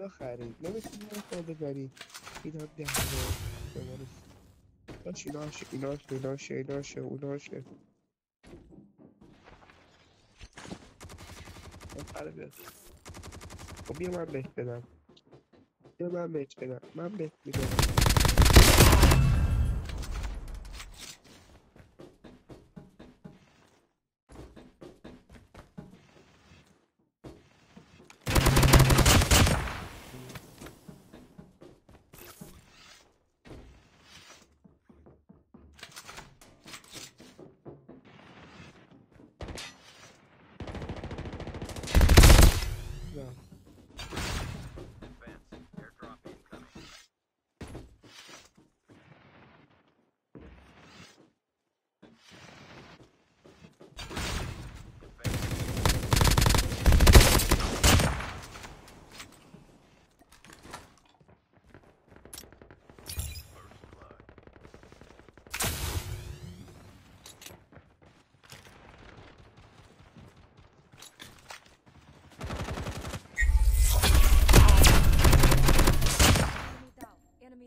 خدا خرید. نمی‌تونی این خورده داری اینا ده داشت ایناش ایناش ایناش ایناش اوناش آخره بیاد. خب بیا من بهت بدم. بیا من بهت بدم. من بهت میدم.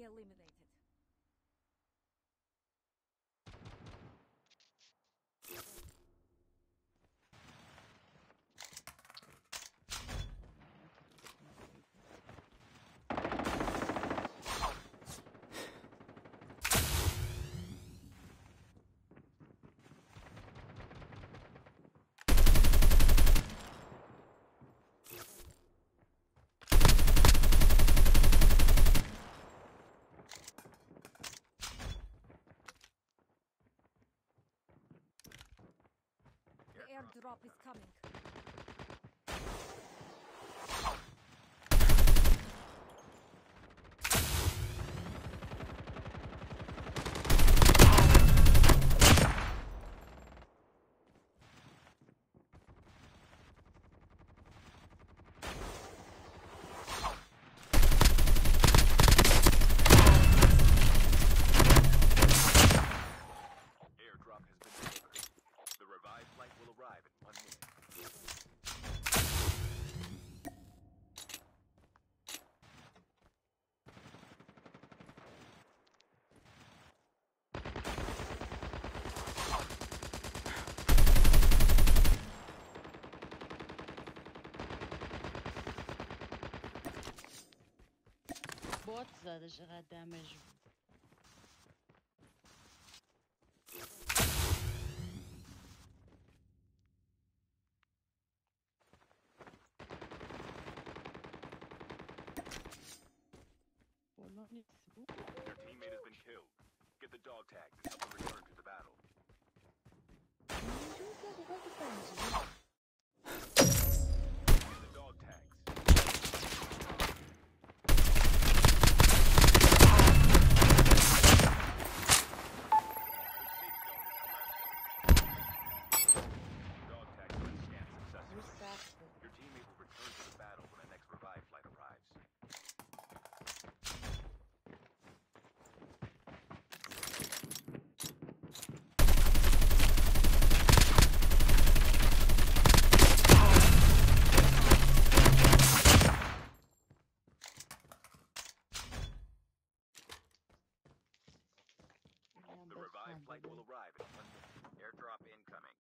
Eliminated. Airdrop is coming. sadece radya mecbur. Your teammate has been killed. Get the dog and return to the battle. Flight will arrive in one minute. Airdrop incoming.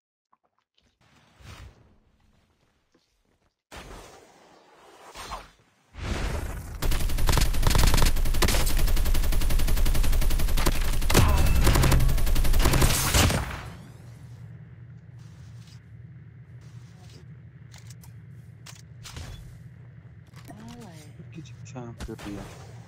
Ale Gdzie musiałem wybijać? çok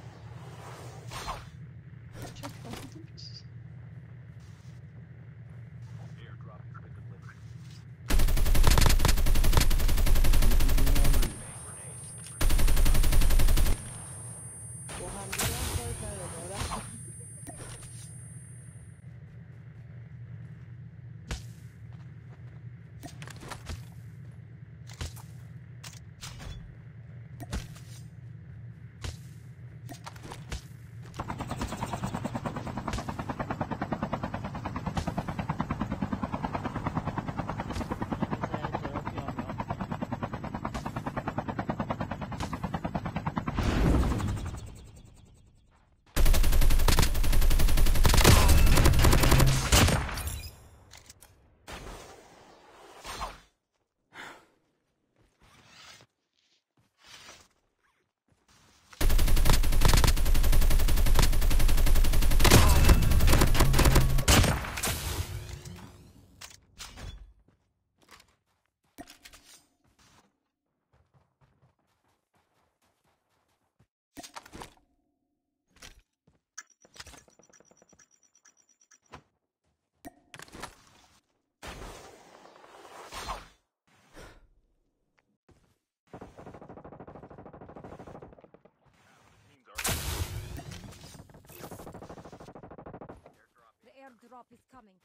Airdrop is coming.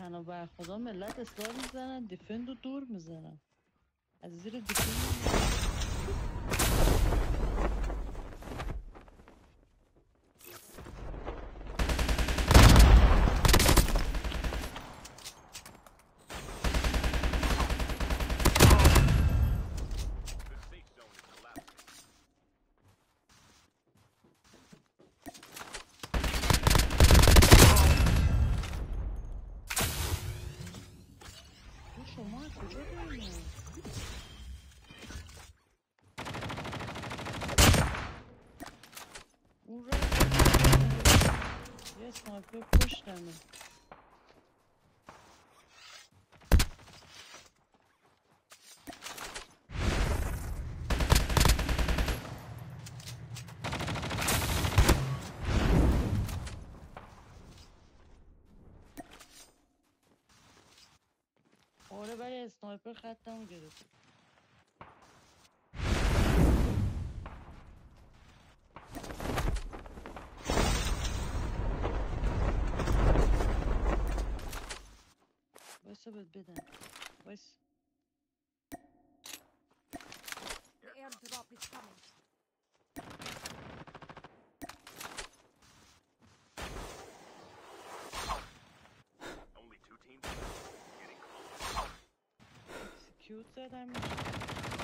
پناه خدا ملت اصرار می‌زنن دیفند رو دور می‌زنن. از زیر دیفند بکشتمه آره ولی اسنایپر خطم گرفت. разбита. Ось. The airdrop is coming. Only two teams getting close. Execute that, I'm...